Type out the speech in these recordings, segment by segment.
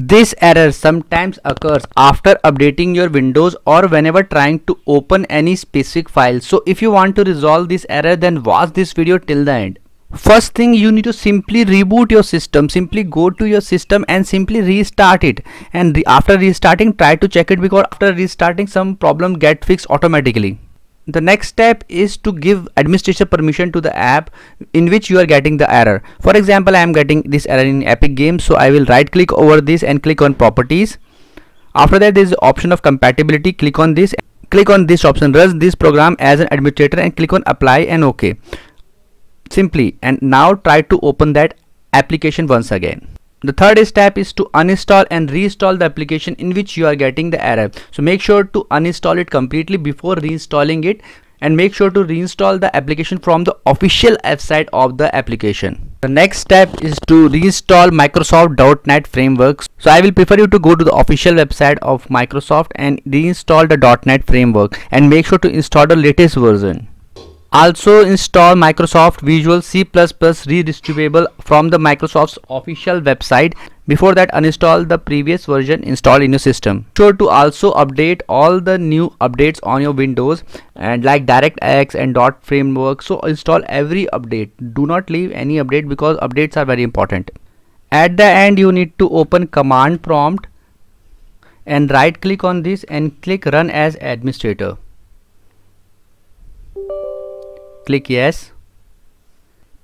This error sometimes occurs after updating your Windows or whenever trying to open any specific file. So if you want to resolve this error then watch this video till the end. First thing you need to simply reboot your system. Simply go to your system and simply restart it. And re after restarting try to check it because after restarting some problem get fixed automatically the next step is to give administration permission to the app in which you are getting the error. For example i am getting this error in epic games so i will right click over this and click on properties. After that there is option of compatibility. Click on this. Click on this option. Run this program as an administrator and click on apply and ok simply. And now try to open that application once again the third step is to uninstall and reinstall the application in which you are getting the error. So make sure to uninstall it completely before reinstalling it and make sure to reinstall the application from the official website of the application. The next step is to reinstall Microsoft.NET framework. So I will prefer you to go to the official website of Microsoft and reinstall the .NET framework and make sure to install the latest version. Also install Microsoft Visual C++ redistributable from the Microsoft's official website. Before that uninstall the previous version installed in your system. Sure to also update all the new updates on your Windows and like DirectX and dot framework. So install every update. Do not leave any update because updates are very important. At the end you need to open command prompt and right click on this and click run as administrator click yes.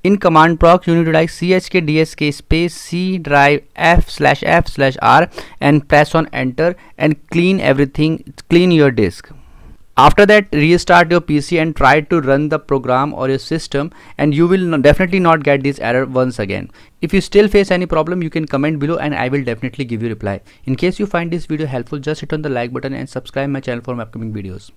In command prompt you need to type chk dsk space c drive f slash f slash r and press on enter and clean everything clean your disk. After that restart your pc and try to run the program or your system and you will definitely not get this error once again. If you still face any problem you can comment below and i will definitely give you reply. In case you find this video helpful just hit on the like button and subscribe my channel for my upcoming videos